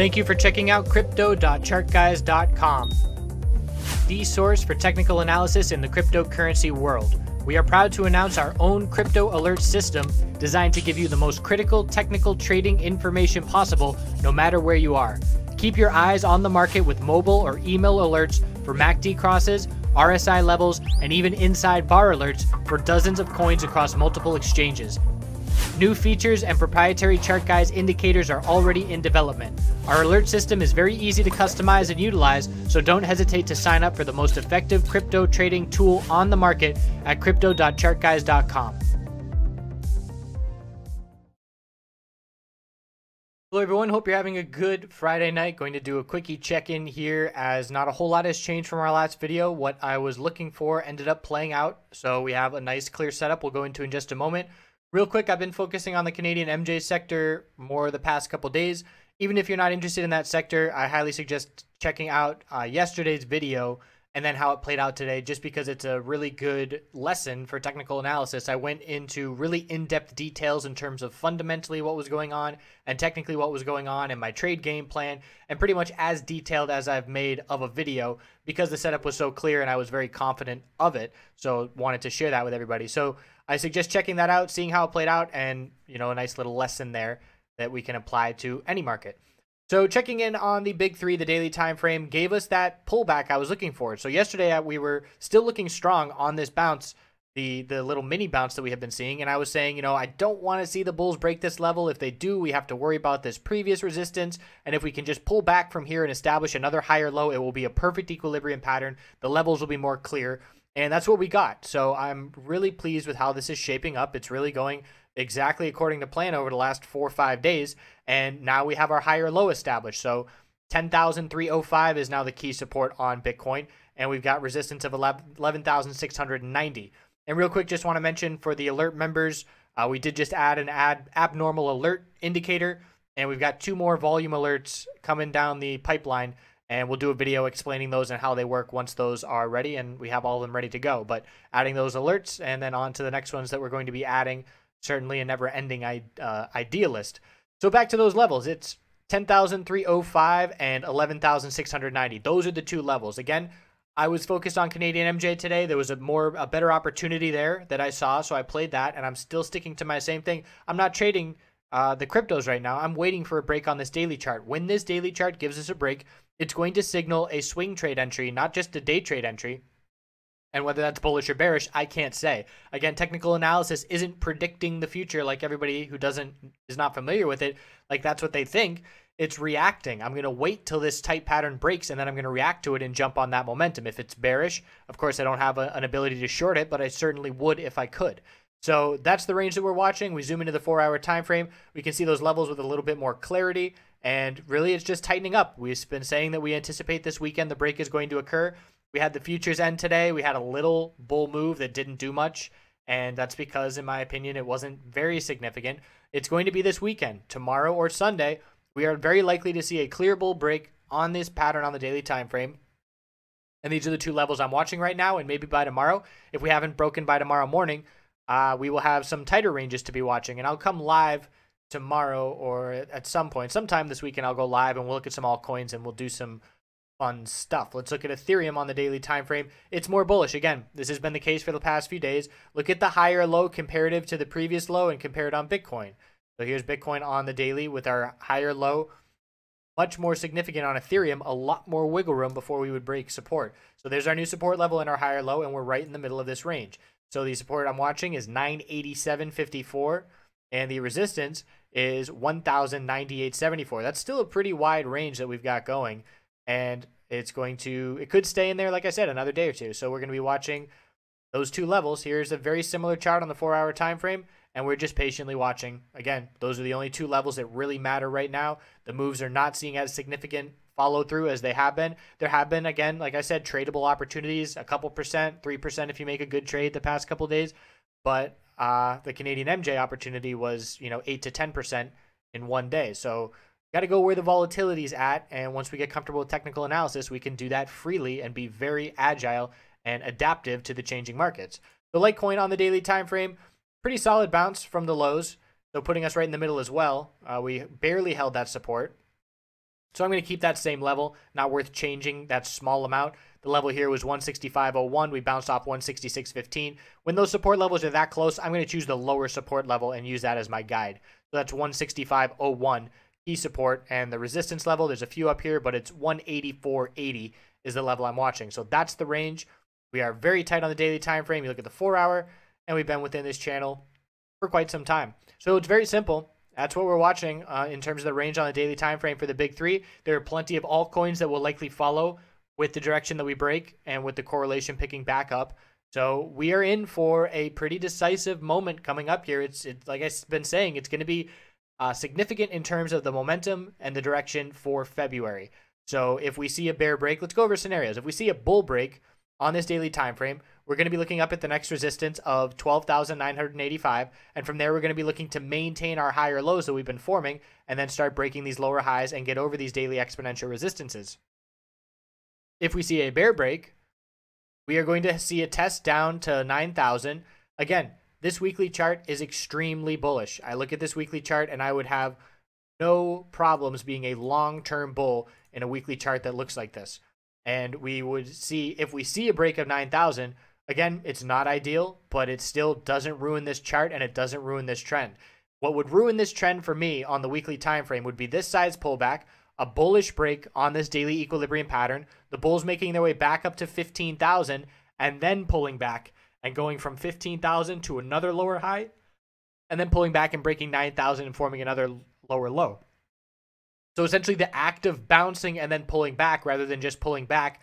Thank you for checking out crypto.chartguys.com, the source for technical analysis in the cryptocurrency world. We are proud to announce our own crypto alert system designed to give you the most critical technical trading information possible no matter where you are. Keep your eyes on the market with mobile or email alerts for MACD crosses, RSI levels, and even inside bar alerts for dozens of coins across multiple exchanges. New features and proprietary chart guys indicators are already in development. Our alert system is very easy to customize and utilize, so don't hesitate to sign up for the most effective crypto trading tool on the market at crypto.chartguys.com. Hello everyone, hope you're having a good Friday night. Going to do a quickie check-in here as not a whole lot has changed from our last video. What I was looking for ended up playing out, so we have a nice clear setup we'll go into in just a moment. Real quick, I've been focusing on the Canadian MJ sector more the past couple days. Even if you're not interested in that sector, I highly suggest checking out uh, yesterday's video and then how it played out today, just because it's a really good lesson for technical analysis. I went into really in depth details in terms of fundamentally what was going on and technically what was going on and my trade game plan, and pretty much as detailed as I've made of a video because the setup was so clear and I was very confident of it. So, wanted to share that with everybody. So, I suggest checking that out, seeing how it played out, and you know, a nice little lesson there that we can apply to any market. So checking in on the big three, the daily time frame gave us that pullback I was looking for. So yesterday uh, we were still looking strong on this bounce, the the little mini bounce that we have been seeing, and I was saying, you know, I don't want to see the bulls break this level. If they do, we have to worry about this previous resistance, and if we can just pull back from here and establish another higher low, it will be a perfect equilibrium pattern. The levels will be more clear. And that's what we got. So I'm really pleased with how this is shaping up. It's really going exactly according to plan over the last four or five days. And now we have our higher low established. So 10,305 is now the key support on Bitcoin. And we've got resistance of 11,690. And real quick, just want to mention for the alert members, uh, we did just add an add abnormal alert indicator. And we've got two more volume alerts coming down the pipeline and we'll do a video explaining those and how they work once those are ready and we have all of them ready to go but adding those alerts and then on to the next ones that we're going to be adding certainly a never ending uh, idea list so back to those levels it's 10,305 and 11,690 those are the two levels again I was focused on Canadian MJ today. There was a more a better opportunity there that I saw, so I played that, and I'm still sticking to my same thing. I'm not trading uh, the cryptos right now. I'm waiting for a break on this daily chart. When this daily chart gives us a break, it's going to signal a swing trade entry, not just a day trade entry. And whether that's bullish or bearish, I can't say. Again, technical analysis isn't predicting the future like everybody who doesn't is not familiar with it, like that's what they think. It's reacting. I'm going to wait till this tight pattern breaks and then I'm going to react to it and jump on that momentum. If it's bearish, of course I don't have a, an ability to short it, but I certainly would if I could. So that's the range that we're watching. We zoom into the four hour time frame. We can see those levels with a little bit more clarity. And really, it's just tightening up. We've been saying that we anticipate this weekend the break is going to occur. We had the futures end today. We had a little bull move that didn't do much. And that's because, in my opinion, it wasn't very significant. It's going to be this weekend, tomorrow or Sunday. We are very likely to see a clear bull break on this pattern on the daily time frame. And these are the two levels I'm watching right now. And maybe by tomorrow, if we haven't broken by tomorrow morning, uh, we will have some tighter ranges to be watching. And I'll come live tomorrow or at some point, sometime this weekend, I'll go live and we'll look at some altcoins and we'll do some fun stuff. Let's look at Ethereum on the daily time frame. It's more bullish. Again, this has been the case for the past few days. Look at the higher low comparative to the previous low and compare it on Bitcoin. So here's Bitcoin on the daily with our higher low, much more significant on Ethereum, a lot more wiggle room before we would break support. So there's our new support level and our higher low, and we're right in the middle of this range. So the support I'm watching is 987.54 and the resistance is 1098.74. That's still a pretty wide range that we've got going and it's going to it could stay in there like I said another day or two. So we're going to be watching those two levels. Here's a very similar chart on the 4-hour time frame and we're just patiently watching. Again, those are the only two levels that really matter right now. The moves are not seeing as significant follow through as they have been. There have been, again, like I said, tradable opportunities, a couple percent, 3% if you make a good trade the past couple days. But uh, the Canadian MJ opportunity was, you know, 8 to 10% in one day. So got to go where the volatility is at. And once we get comfortable with technical analysis, we can do that freely and be very agile and adaptive to the changing markets. The Litecoin on the daily time frame, pretty solid bounce from the lows. So putting us right in the middle as well. Uh, we barely held that support. So I'm going to keep that same level, not worth changing that small amount. The level here was 165.01. We bounced off 166.15. When those support levels are that close, I'm going to choose the lower support level and use that as my guide. So that's 165.01 key support and the resistance level. There's a few up here, but it's 184.80 is the level I'm watching. So that's the range. We are very tight on the daily time frame. You look at the four hour, and we've been within this channel for quite some time. So it's very simple. That's what we're watching uh, in terms of the range on the daily time frame for the big three. There are plenty of altcoins that will likely follow with the direction that we break and with the correlation picking back up. So we are in for a pretty decisive moment coming up here. It's, it's like I've been saying, it's going to be uh, significant in terms of the momentum and the direction for February. So if we see a bear break, let's go over scenarios. If we see a bull break on this daily time frame, we're going to be looking up at the next resistance of 12,985. And from there, we're going to be looking to maintain our higher lows that we've been forming and then start breaking these lower highs and get over these daily exponential resistances. If we see a bear break, we are going to see a test down to 9,000. Again, this weekly chart is extremely bullish. I look at this weekly chart and I would have no problems being a long-term bull in a weekly chart that looks like this. And we would see, if we see a break of 9,000, Again, it's not ideal, but it still doesn't ruin this chart and it doesn't ruin this trend. What would ruin this trend for me on the weekly time frame would be this size pullback, a bullish break on this daily equilibrium pattern, the bulls making their way back up to 15,000 and then pulling back and going from 15,000 to another lower high and then pulling back and breaking 9,000 and forming another lower low. So essentially the act of bouncing and then pulling back rather than just pulling back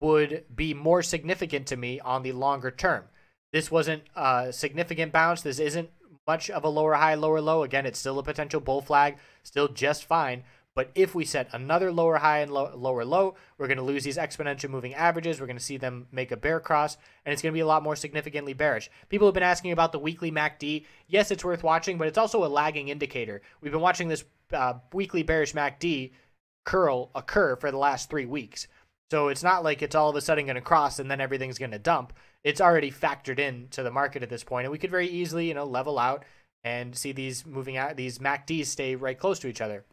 would be more significant to me on the longer term. This wasn't a significant bounce. This isn't much of a lower high, lower low. Again, it's still a potential bull flag, still just fine. But if we set another lower high and low, lower low, we're going to lose these exponential moving averages. We're going to see them make a bear cross, and it's going to be a lot more significantly bearish. People have been asking about the weekly MACD. Yes, it's worth watching, but it's also a lagging indicator. We've been watching this uh, weekly bearish MACD curl occur for the last three weeks. So it's not like it's all of a sudden going to cross and then everything's going to dump. It's already factored in to the market at this point, and we could very easily, you know, level out and see these moving out these MACDs stay right close to each other.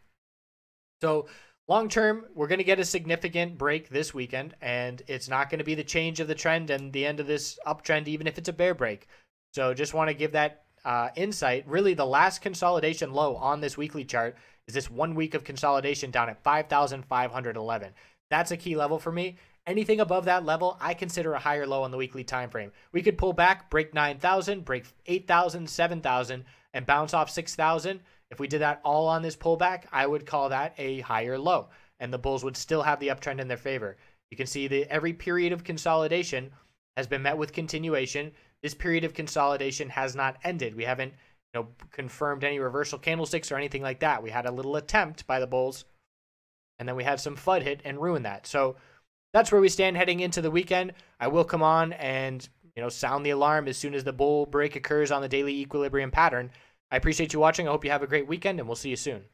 So long term, we're going to get a significant break this weekend, and it's not going to be the change of the trend and the end of this uptrend, even if it's a bear break. So just want to give that uh, insight. Really, the last consolidation low on this weekly chart is this one week of consolidation down at 5,511. That's a key level for me. Anything above that level, I consider a higher low on the weekly time frame. We could pull back, break 9,000, break 8,000, 7,000, and bounce off 6,000. If we did that all on this pullback, I would call that a higher low, and the bulls would still have the uptrend in their favor. You can see that every period of consolidation has been met with continuation. This period of consolidation has not ended. We haven't you know, confirmed any reversal candlesticks or anything like that. We had a little attempt by the bulls and then we had some FUD hit and ruin that. So that's where we stand heading into the weekend. I will come on and you know sound the alarm as soon as the bull break occurs on the daily equilibrium pattern. I appreciate you watching. I hope you have a great weekend, and we'll see you soon.